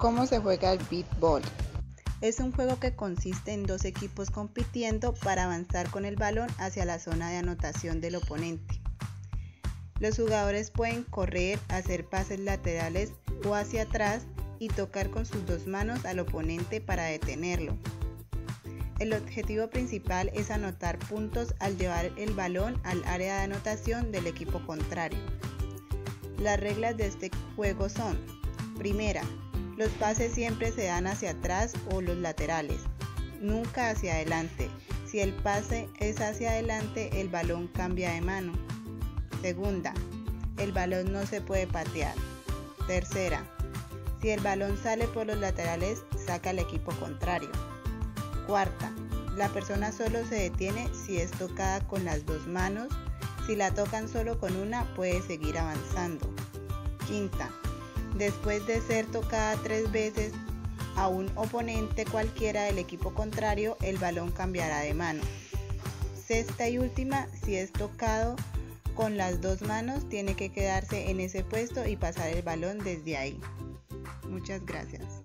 ¿Cómo se juega el beatball? Es un juego que consiste en dos equipos compitiendo para avanzar con el balón hacia la zona de anotación del oponente. Los jugadores pueden correr, hacer pases laterales o hacia atrás y tocar con sus dos manos al oponente para detenerlo. El objetivo principal es anotar puntos al llevar el balón al área de anotación del equipo contrario. Las reglas de este juego son, primera, los pases siempre se dan hacia atrás o los laterales, nunca hacia adelante. Si el pase es hacia adelante, el balón cambia de mano. Segunda, el balón no se puede patear. Tercera, si el balón sale por los laterales, saca al equipo contrario. Cuarta, la persona solo se detiene si es tocada con las dos manos. Si la tocan solo con una, puede seguir avanzando. Quinta, después de ser tocada tres veces a un oponente cualquiera del equipo contrario, el balón cambiará de mano. Sexta y última, si es tocado con las dos manos, tiene que quedarse en ese puesto y pasar el balón desde ahí. Muchas gracias.